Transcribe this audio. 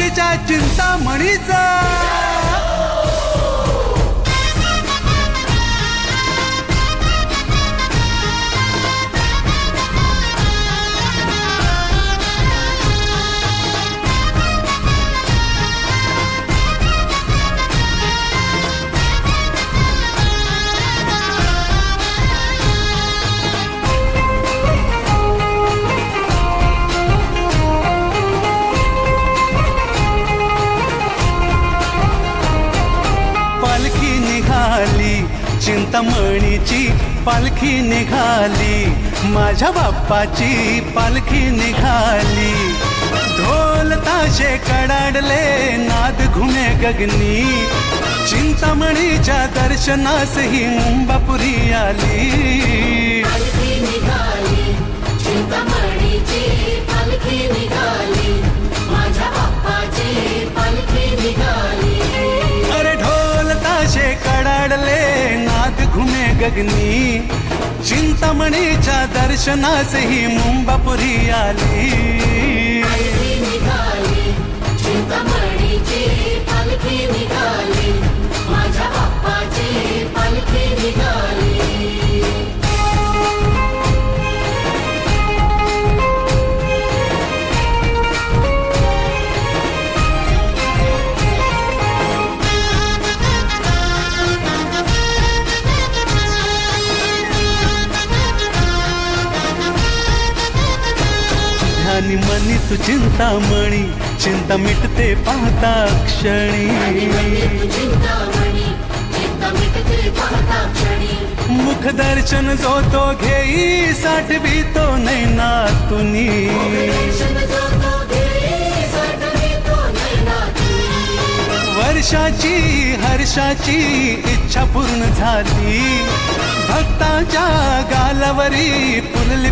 रात्रीच्या चिंता म्हणीचा चिंतामणीची पालखी निघाली. माझ्या बाप्पाची पालखी निघाली. ढोल ताशे कडाडले नाद घुमे गगनी. चिंतामणीच्या दर्शनास ही मुंबापुरी आली. निघाली. चिंतामणीची पालखी निघाली. गगनी. चिंतामणीच्या दर्शनासही मुंबापुरी आली. ध्यानी मनी तू चिंतामणी चिंता मिटते पाहता क्षणी. चिंता मिटते पाहता क्षणी मुख दर्शन जो तो घेई साठवी तो नैना तुनी तो वर्षाची हर्षाची इच्छा पूर्ण झाली. भक्ताच्या गालावरी फुलली